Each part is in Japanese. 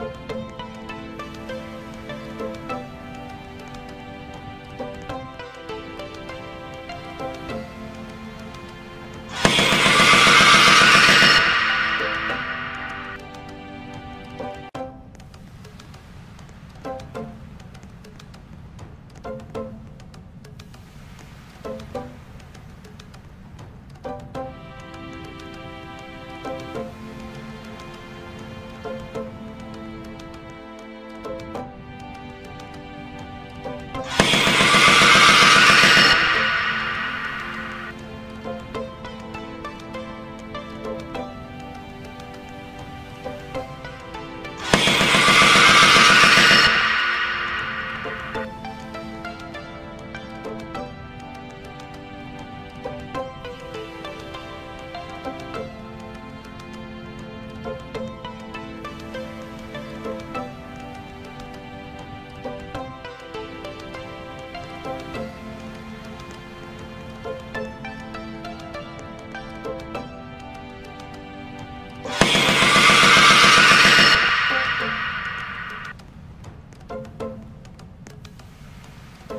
you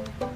you